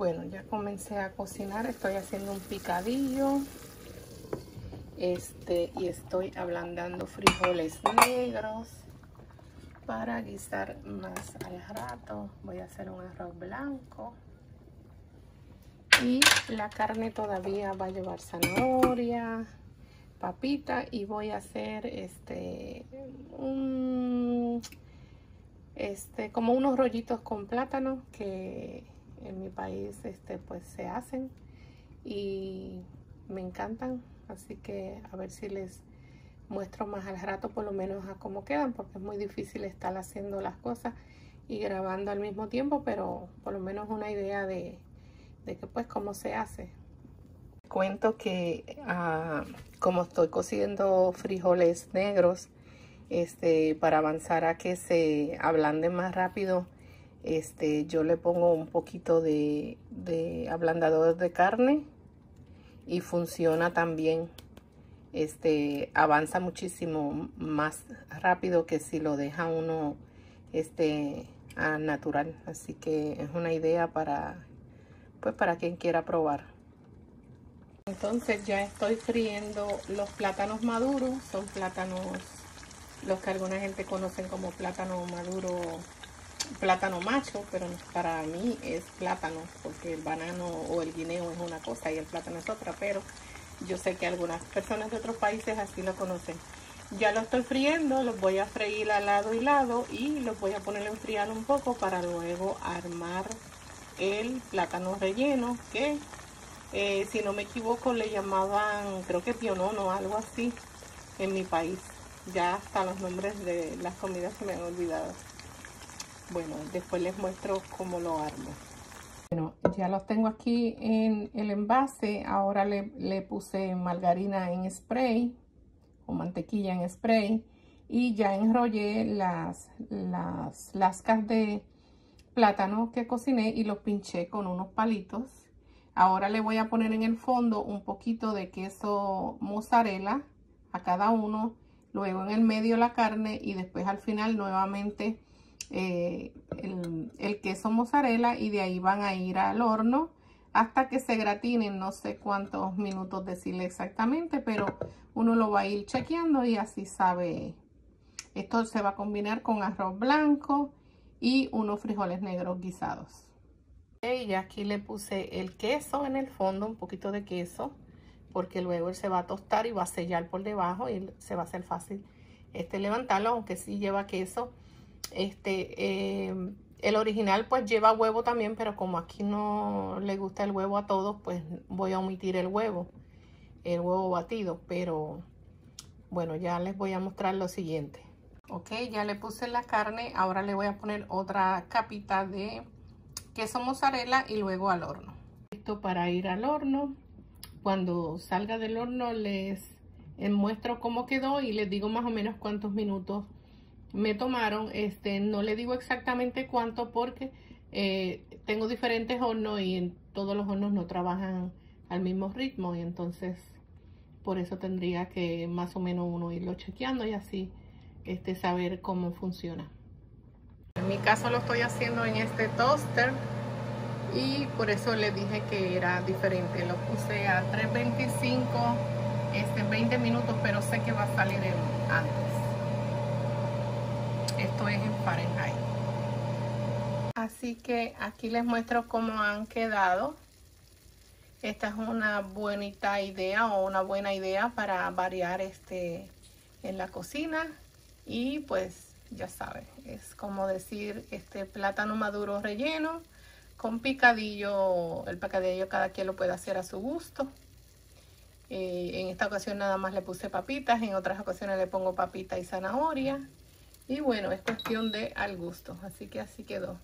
Bueno, ya comencé a cocinar, estoy haciendo un picadillo. Este, y estoy ablandando frijoles negros para guisar más al rato. Voy a hacer un arroz blanco. Y la carne todavía va a llevar zanahoria, papita y voy a hacer este un este como unos rollitos con plátano que en mi país este pues se hacen y me encantan. Así que a ver si les muestro más al rato por lo menos a cómo quedan porque es muy difícil estar haciendo las cosas y grabando al mismo tiempo pero por lo menos una idea de, de que pues cómo se hace. Cuento que uh, como estoy cociendo frijoles negros este para avanzar a que se ablanden más rápido este yo le pongo un poquito de, ablandador de carne y funciona también este avanza muchísimo más rápido que si lo deja uno este a natural. Así que es una idea para pues para quien quiera probar. Entonces ya estoy friendo los plátanos maduros. Son plátanos los que alguna gente conocen como plátano maduro plátano macho, pero para mí es plátano, porque el banano o el guineo es una cosa y el plátano es otra, pero yo sé que algunas personas de otros países así lo conocen. Ya lo estoy friendo, los voy a freír al lado y lado y los voy a poner a enfriar un poco para luego armar el plátano relleno que eh, si no me equivoco le llamaban creo que pionono o algo así en mi país ya hasta los nombres de las comidas se me han olvidado bueno, después les muestro cómo lo armo. Bueno, ya los tengo aquí en el envase. Ahora le, puse margarina en spray o mantequilla en spray. Y ya enrollé las, las lascas de plátano que cociné y los pinché con unos palitos. Ahora le voy a poner en el fondo un poquito de queso mozzarella a cada uno. Luego en el medio la carne y después al final nuevamente eh, el, queso mozzarella y de ahí van a ir al horno hasta que se gratinen, no sé cuántos minutos decirle exactamente, pero uno lo va a ir chequeando y así sabe. Esto se va a combinar con arroz blanco y unos frijoles negros guisados. Y aquí le puse el queso en el fondo, un poquito de queso, porque luego él se va a tostar y va a sellar por debajo y se va a hacer fácil este levantarlo, aunque sí lleva queso este, eh, el original pues lleva huevo también, pero como aquí no le gusta el huevo a todos, pues voy a omitir el huevo, el huevo batido. Pero bueno, ya les voy a mostrar lo siguiente. Ok, ya le puse la carne, ahora le voy a poner otra capita de queso mozzarella y luego al horno. Esto para ir al horno. Cuando salga del horno les muestro cómo quedó y les digo más o menos cuántos minutos me tomaron. Este, no le digo exactamente cuánto porque eh, tengo diferentes hornos y en todos los hornos no trabajan al mismo ritmo y entonces por eso tendría que más o menos uno irlo chequeando y así este, saber cómo funciona. En mi caso lo estoy haciendo en este toaster y por eso le dije que era diferente. Lo puse a 3.25 este, 20 minutos, pero sé que va a salir antes. Esto en Fahrenheit. Así que aquí les muestro cómo han quedado. Esta es una bonita idea o una buena idea para variar este en la cocina. Y pues ya saben, es como decir este plátano maduro relleno con picadillo. El picadillo cada quien lo puede hacer a su gusto. Eh, en esta ocasión nada más le puse papitas, en otras ocasiones le pongo papita y zanahoria. Y bueno, es cuestión de al gusto. Así que así quedó.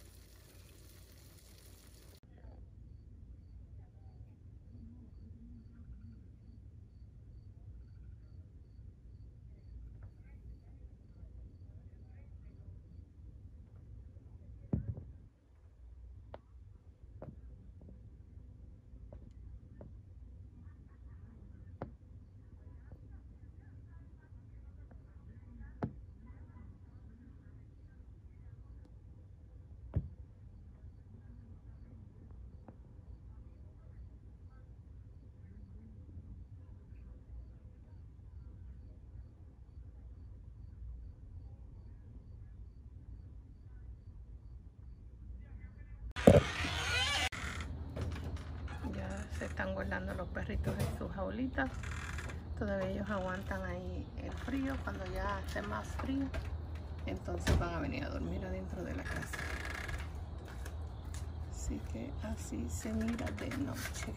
Están guardando los perritos en sus jaulitas. Todavía ellos aguantan ahí el frío. Cuando ya esté más frío, entonces van a venir a dormir adentro de la casa. Así que así se mira de noche.